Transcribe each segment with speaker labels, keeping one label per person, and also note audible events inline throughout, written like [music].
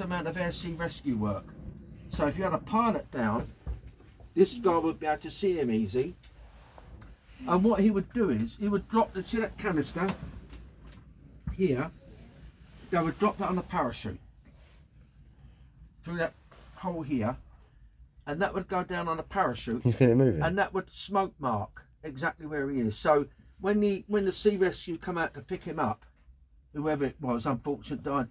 Speaker 1: amount of air sea rescue work. So if you had a pilot down, this guy would be able to see him easy. And what he would do is he would drop the see canister here. They would drop that on a parachute through that hole here, and that would go down on a parachute,
Speaker 2: You feel it moving?
Speaker 1: and that would smoke mark exactly where he is. So when the when the sea rescue come out to pick him up, whoever it was, unfortunate died,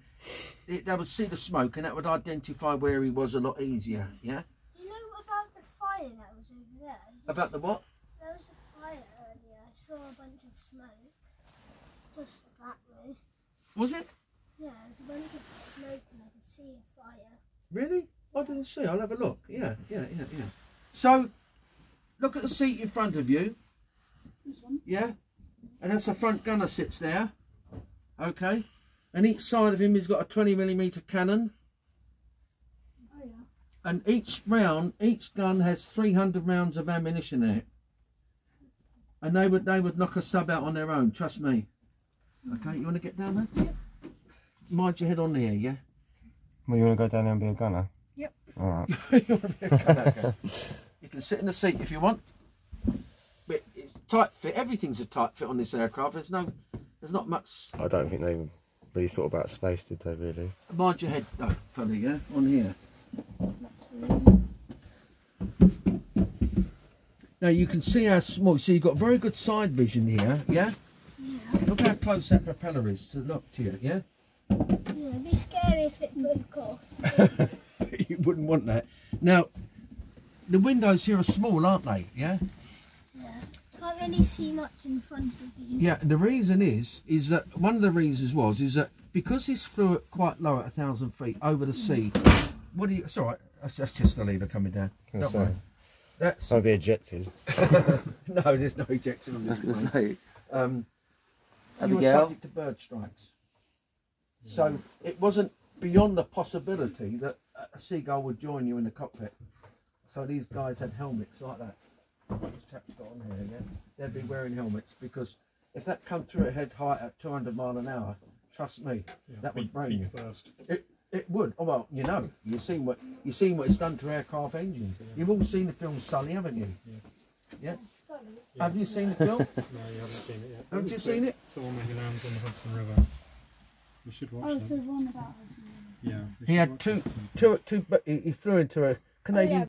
Speaker 1: it, they would see the smoke and that would identify where he was a lot easier. Yeah.
Speaker 3: Do you know about the fire that was over there?
Speaker 1: About the what?
Speaker 3: There was a fire earlier. I saw a bunch of smoke. Just that way.
Speaker 1: Was it
Speaker 3: Yeah, there was a bunch of smoke and I could see a fire.
Speaker 1: really? I didn't see. I'll have a look. Yeah, yeah, yeah, yeah. So look at the seat in front of you.
Speaker 3: This one?
Speaker 1: Yeah, and that's the front gunner sits there. Okay, and each side of him he's got a 20 millimeter cannon.
Speaker 3: Oh yeah.
Speaker 1: and each round, each gun has 300 rounds of ammunition in it. And they would they would knock a sub out on their own. Trust me. Okay, you want to get down there? yep. Mind your head on there, yeah.
Speaker 2: Well, you want to go down there and be a gunner?
Speaker 3: Yep.
Speaker 2: All right. [laughs]
Speaker 1: you, wanna be a gunner, okay. You can sit in the seat if you want. But it's tight fit. Everything's a tight fit on this aircraft. There's no, there's not much.
Speaker 2: I don't think they really thought about space, did they? Really?
Speaker 1: Mind your head though, funny, yeah, on here. Now you can see how small. So you've got very good side vision here, yeah.
Speaker 3: Yeah.
Speaker 1: Look how close that propeller is to look to you, yeah?
Speaker 3: Yeah, it'd be scary if it broke off. [laughs]
Speaker 1: you wouldn't want that. Now, the windows here are small, aren't they? Yeah?
Speaker 3: Yeah. Can't really see much in front of you.
Speaker 1: Yeah, and the reason is, is that one of the reasons was, is that because this flew at quite low at a thousand feet over the sea, what do you, it's all right, that's, that's just the lever coming down.
Speaker 2: Gonna
Speaker 1: Don't
Speaker 2: say.
Speaker 1: worry. That's,
Speaker 2: I'll be ejected. [laughs]
Speaker 1: no, there's no ejection on
Speaker 4: I was
Speaker 1: this
Speaker 4: going to say,
Speaker 1: Um, you were subject to bird strikes. So it wasn't beyond the possibility that a- a seagull would join you in the cockpit. So these guys had helmets like that. What this chap's got on here, yeah? They'd be wearing helmets because if that come through at head height at 200 mile an hour, trust me, that would brain you.
Speaker 5: first.
Speaker 1: It, it would. Oh well, you know, you've seen what you've seen what it's done to aircraft engines. You've all seen the film Sully, haven't you?
Speaker 5: Yes.
Speaker 3: Sorry.
Speaker 1: Have you seen the film? [laughs]
Speaker 5: No, you haven't seen it yet.
Speaker 1: Haven't you seen it?
Speaker 5: It's the one where he lands on the Hudson River. You should watch
Speaker 3: Oh,
Speaker 5: it.
Speaker 3: so one about
Speaker 5: Hudson. Yeah.
Speaker 1: He had
Speaker 5: watch
Speaker 1: two,
Speaker 5: it.
Speaker 1: two, two. but He, he flew into a oh, Canadian